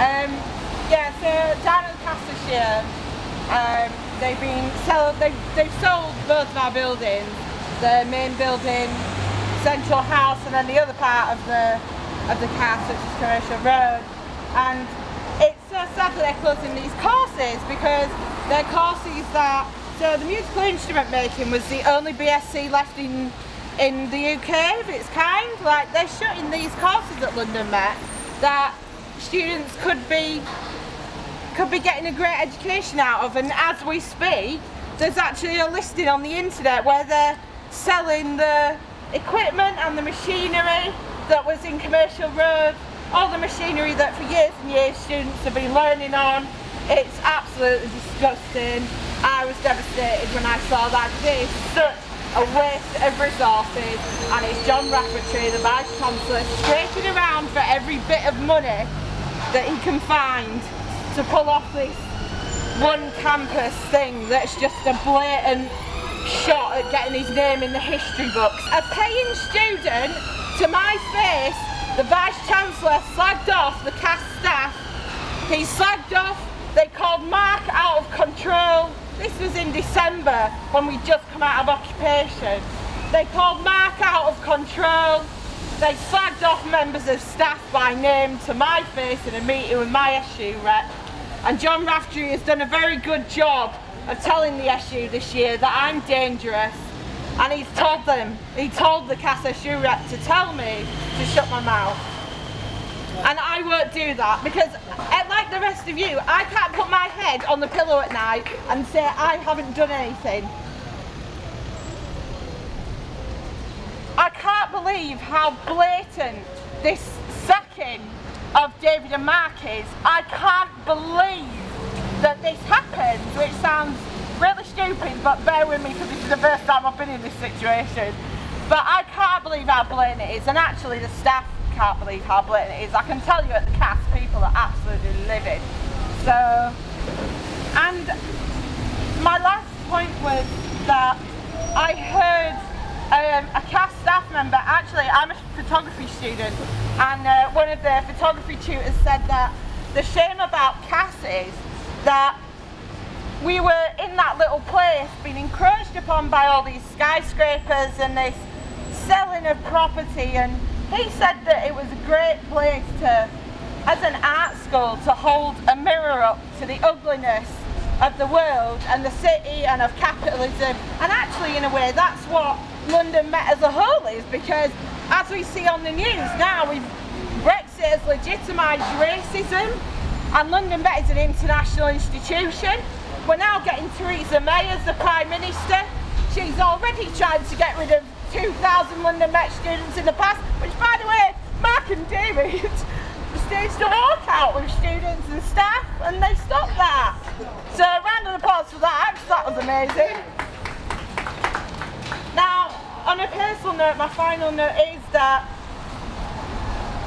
Um, yeah, so down at the castle this um, they've been sell they've, they've sold both of our buildings, the main building, central house, and then the other part of the of the Cass, which is Commercial Road. And it's so sad that they're closing these courses because they're courses that so the musical instrument making was the only BSc left in in the UK of its kind. Like they're shutting these courses at London Met that students could be could be getting a great education out of and as we speak there's actually a listing on the internet where they're selling the equipment and the machinery that was in Commercial Road all the machinery that for years and years students have been learning on. It's absolutely disgusting. I was devastated when I saw that. This such a waste of resources and it's John Raftery, the Vice Chancellor, scraping around for every bit of money that he can find to pull off this one campus thing that's just a blatant shot at getting his name in the history books. A paying student, to my face, the Vice Chancellor slagged off the Cass staff. He slagged off, they called Mark out of control, this was in December when we just come out of occupation. They called Mark out of control. They slagged off members of staff by name to my face in a meeting with my SU rep. And John Raftery has done a very good job of telling the SU this year that I'm dangerous. And he's told them, he told the Cass SU rep to tell me to shut my mouth. And I won't do that because, eh, like the rest of you, I can't put my head on the pillow at night and say I haven't done anything. I can't believe how blatant this sacking of David and Mark is. I can't believe that this happened, which sounds really stupid, but bear with me because this is the first time I've been in this situation. But I can't believe how blatant it is, and actually the staff can't believe how blatant it is. I can tell you at the Cass, people are absolutely livid. So, and my last point was that I heard um, a Cass staff member, actually I'm a photography student, and uh, one of the photography tutors said that the shame about Cass is that we were in that little place being encroached upon by all these skyscrapers and this selling of property and he said that it was a great place to, as an art school, to hold a mirror up to the ugliness of the world and the city and of capitalism. And actually, in a way, that's what London Met as a whole is, because as we see on the news now, we've Brexit has legitimised racism, and London Met is an international institution. We're now getting Theresa May as the Prime Minister. She's already trying to get rid of 2,000 London Met students in the past, which by the way, Mark and David staged a walkout with students and staff and they stopped that. So a round of applause for that, that was amazing. Now, on a personal note, my final note is that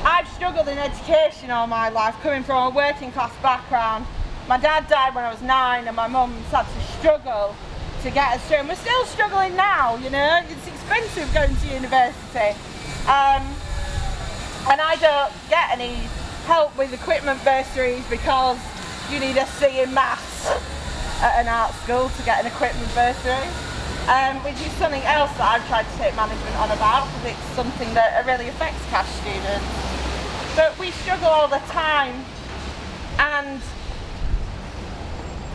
I've struggled in education all my life, coming from a working class background. My dad died when I was nine and my mum's had to struggle to get us through. And we're still struggling now, you know, it's expensive going to university. Um, and I don't get any help with equipment bursaries because you need a C in maths at an art school to get an equipment bursary. Um, which is something else that I've tried to take management on about because it's something that really affects Cass students. But we struggle all the time and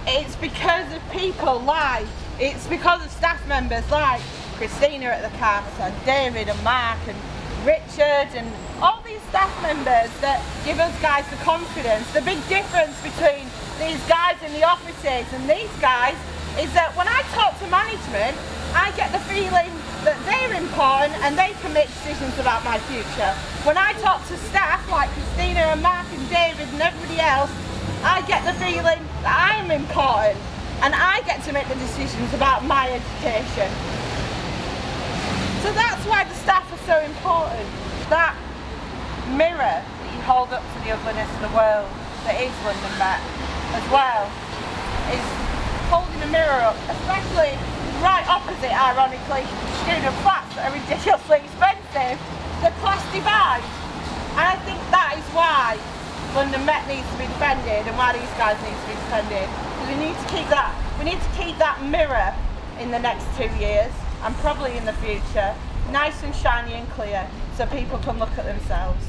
it's because of people like it's because of staff members like Christina at the Cass and David and Mark and Richard and all these staff members that give us guys the confidence. The big difference between these guys in the offices and these guys is that when I talk to management, I get the feeling that they're important and they can make decisions about my future. When I talk to staff like Christina and Mark and David and everybody else, I get the feeling that I'm important and I get to make the decisions about my education. So that's why the staff are so important. That mirror that you hold up to the ugliness of the world that is London Met as well is holding a mirror up, especially right opposite, ironically, student flats are ridiculously expensive, the class divide. And I think that is why London Met needs to be defended and why these guys need to be defended. Because we need to keep that we need to keep that mirror in the next two years and probably in the future nice and shiny and clear so people can look at themselves.